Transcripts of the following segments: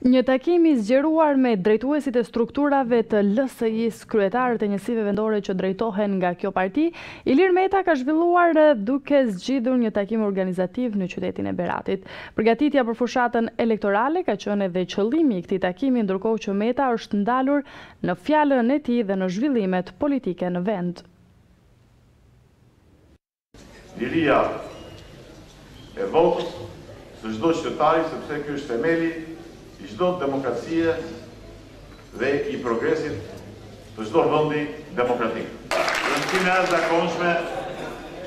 Një takim i zgjeruar me drejtuesit e strukturave të LSI-së, kryetarët e njësive vendore që drejtohen nga kjo parti, Ilir Meta ka zhvilluar duke zgjidhur një takim organizativ në qytetin e Beratit. Përgatitja për fushatën elektorale ka qenë edhe qëllimi i këtij takimi, ndërkohë që Meta është ndalur në fjalën e tij dhe në zhvillimet politike në vend. Liria e votës së çdo qytetari sepse ky është themeli i çdo demokracie dhe i progresit të çdo vendi demokratik. Rëndësinë e jashtëzakonshme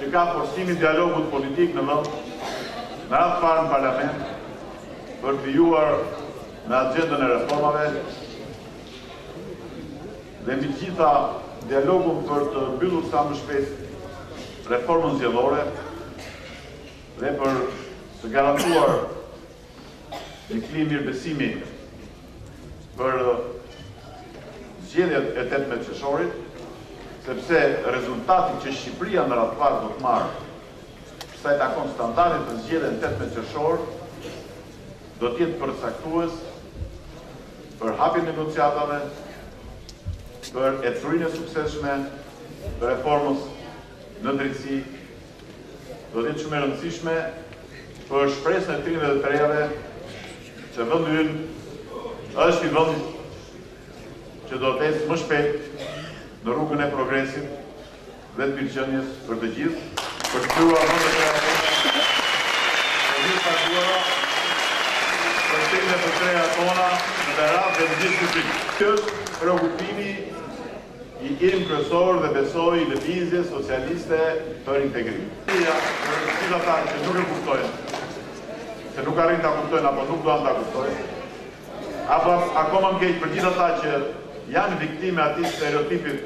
që ka forcimi i dialogut politik në vend, në radhë të parë në parlament, për të vijuar në agendën e reformave, Dhe mbi të gjitha, dialogun për të mbyllur sa më shpejt reformën zgjedhore dhe për të garantuar një klimë mirëbesimi për zgjedhjet e tetëmbëdhjetë qershorit, sepse rezultati që Shqipëria në radhë të parë do të marrë për sa i takon standardit për zgjedhjet e tetëmbëdhjetë qershor do të jetë përcaktues për hapjen e negociatave për ecurinë e suksesshme të reformës në drejtësi do të jetë shumë e rëndësishme për shpresën e të rinjve dhe të rejave se vendi ynë është një vend që do të ecë më shpejt në rrugën e progresit dhe të mirëqenies për të gjithë, për të krijuar më të treja tona të gjitha duara për të e të treja tona në Berat dhe në gjithë Shqipërinë. Ky është preokupimi im kryesor dhe besoj i Lëvizjes Socialiste për Integrim. Ideja për të gjithë ata që nuk e kuptojnë, që nuk arrijnë ta kuptojnë apo nuk duan ta kuptojnë, Apo akoma më keq për gjithë ata që janë viktima e atij stereotipi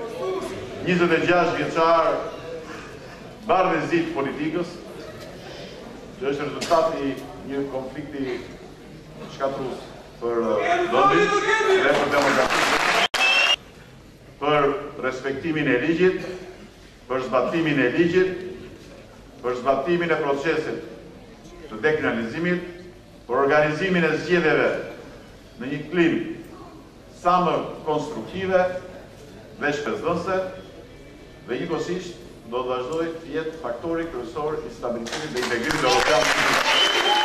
njëzet e gjashtë vjeçar bardhë e zi të politikës, që është rezultat i një konflikti shkatërrues për vendin dhe për demokracinë, për respektimin e ligjit, për zbatimin e ligjit, për zbatimin e procesit të dekriminalizimit, për organizimin e zgjedhjeve në një klimë sa më konstruktive dhe shpresdhënëse dhe njëkohësisht do të vazhdojë të jetë faktori kryesor i stabilitetit dhe integrimit evropian në këtë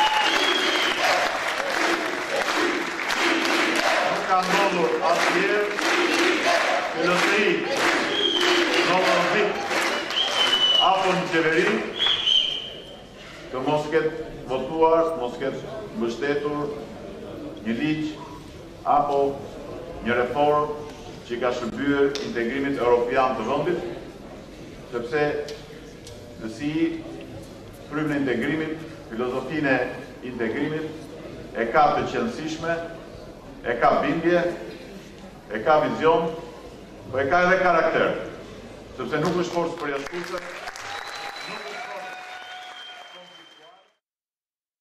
Nuk ka ndodhur asnjëherë që LSI në opozitë apo në qeveri të mos ketë votuar, mos ketë mbështetur një ligj apo një reformë që i ka shërbyer integrimit europian të vendit, sepse LSI frymën e integrimit, filozofinë e integrimit e ka të qenësishme, e ka bindje, E ka vizion, por e ka edhe karakter, sepse nuk është forcë përjashtuese.